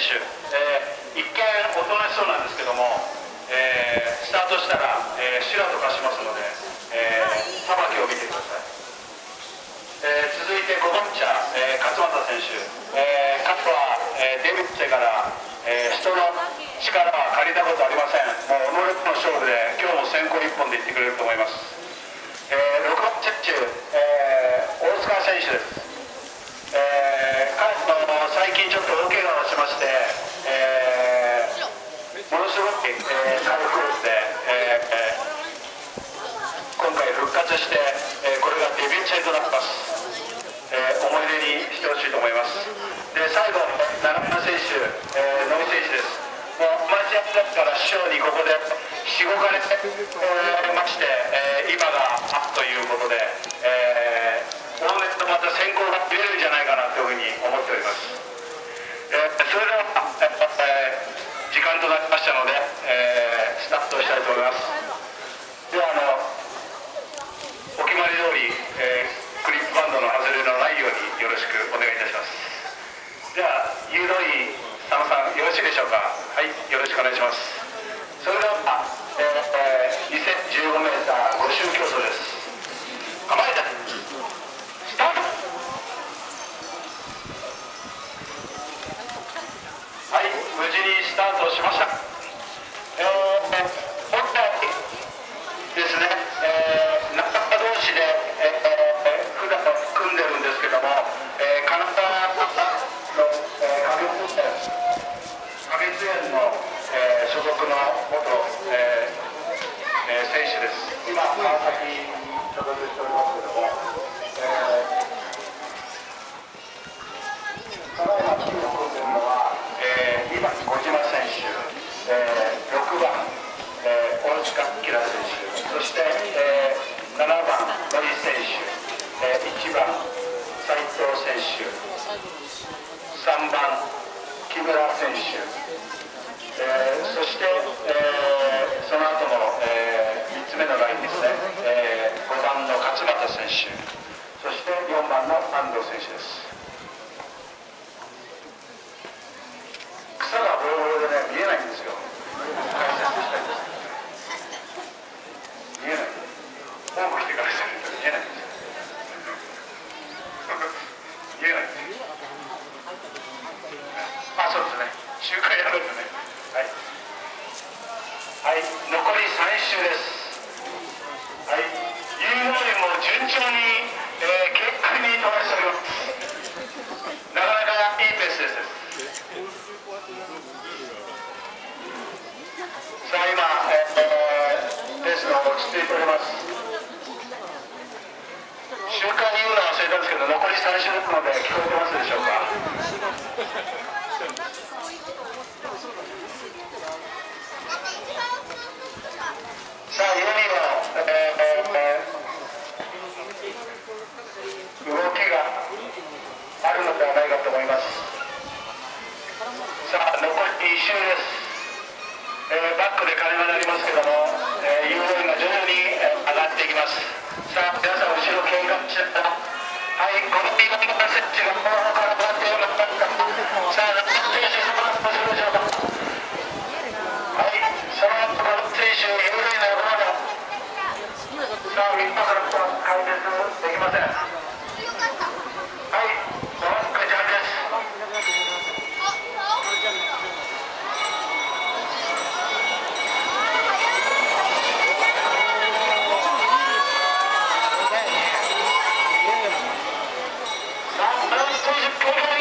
手、えー、一見おとなしそうなんですけども、えー、スタートしたら、えー、修とかしますので、えー、さばきを見てください、え続いて5番ッチャー、勝俣選手、え勝は、えデビッチェから、え人の力は借りたことありません。もう能力の勝負で今日も先行一本でいってくれると思います。思い出にしてほしいと思います。で最後長村選手、えー、野井選手です。もうアマチュアだから師匠にここでしごかれて、えー、まして、えー、今があということで、えー大熱とまた先行が出れるんじゃないかなというふうに思っております、えー、それでは、えー、時間となりましたので、えー、スタートしたいと思いますではあのお決まり通り、えー、クリップバンドの外れのないようによろしくお願いいたしますでは誘導員佐野さんよろしいでしょうかはいよろしくお願いします。それでは、えー、2015メーター5周競争です。構えて。はい無事にスタートしました。えー、本来ですね、えー、仲間同士で、えー、普段組んでるんですけども、えー、金沢の、えー、花月園花月園の、所属の元、えーえー、選手です。今川崎に所属しておりますけども、えーただいまチームを組んでるのは、えー、2番小島選手、えー、6番、えー、大塚明選手そして、えー、7番森選手、えー、1番斉藤選手3番木村選手、えー、そして、えー、その後の、えー、3つ目のラインですね、えー、5番の勝俣選手。そして4番の安藤選手です草がボロボロでね見えないんですよ見えない多く来てからじゃないと見えないんですよ見えないんですよあそうですね周回やるんですねはいはい残り3周ですはい言うよりも順調に、えー、結果に飛ばしておりますなかなかいいペースですさあ今、えー、レースが落ち着いております。瞬間に言うのは忘れたんですけど残り3周ですので聞こえてます。でしょうかさあいよいよ、えーえー、動きがあるのではないかと思います。っていきます。さあ皆さん後ろ喧嘩しながらはいこの今の設置が後方から上がってさあ中野選手 Vamos, vamos.